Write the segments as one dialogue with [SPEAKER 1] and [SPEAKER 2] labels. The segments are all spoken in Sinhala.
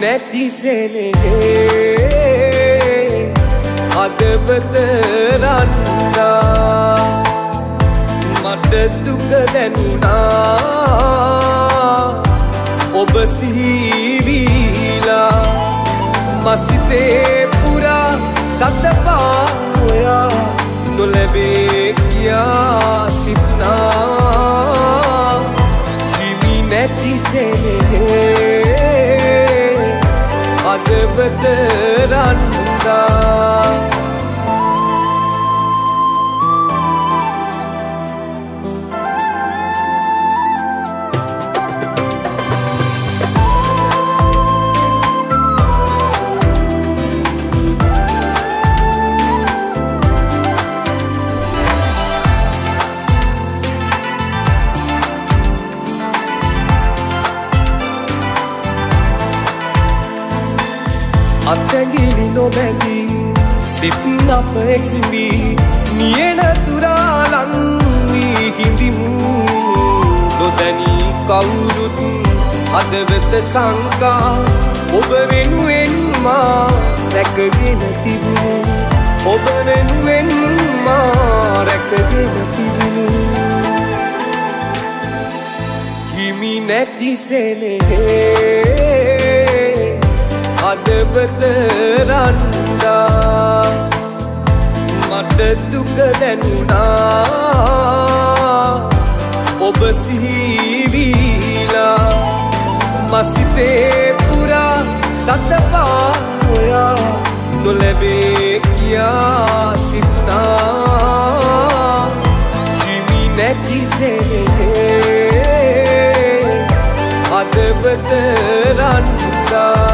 [SPEAKER 1] නැති සෙනෙහේ හදවත රන්නා මට දුක දැනුණා ඔබ සිහිවීලා මසිතේ පුරා සතපා හොයා නොලැබේ කියා හදවත රන්නා. අතැගිලි නොබැඳී සිත් අප එක්වී නියන තුරාලංවී හිඳිමු. නොදැනී කවුරුත් හදවත සංකා ඔබ වෙනුවෙන් මා රැකගෙන තිබුණු. ඔබ වෙනුවෙන් මා රැකගෙන තිබුණු. හිමි නැති සෙනෙහේ හදවත රන්නා මට දුක දැනුණා. ඔබ සිහිවීලා. මසිතේ පුරා සතපා හොයා නොලැබේ කියා සිත්නා හිමි නැති සෙනෙහේ හදවත රන්නා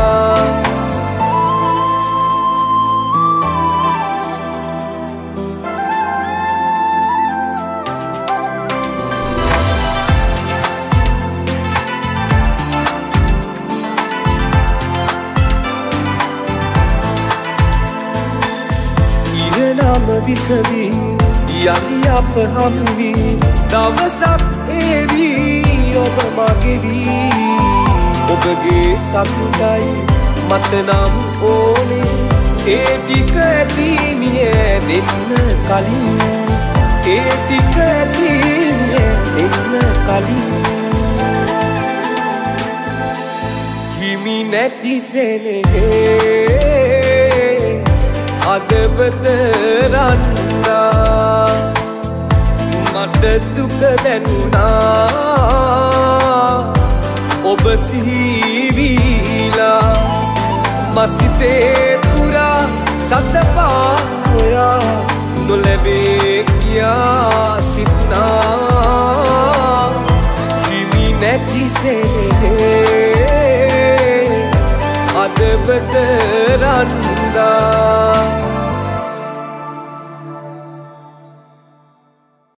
[SPEAKER 1] ඉරනම විසදී යළි අප හම්වී. දවසක් ඒවී ඔබ මගෙවී. ඔබගේ සතුටයි මට නම් ඕනේ. ඒ ටික ඇතිමිය දෙන්න කලින්. ඒ ටික ඇතිමිය දෙන්න කලින්. හිමි නැති සෙනෙහේ හදවත රන්නා. මට දුක දැනුණා. ඔබ සිහිවීලා. මසිතේ පුරා සතපා හොයා නොලැබේ කියා සිත්නා හිමි නැති සෙනෙහේ හදවත රන්නා.